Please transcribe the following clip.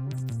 Música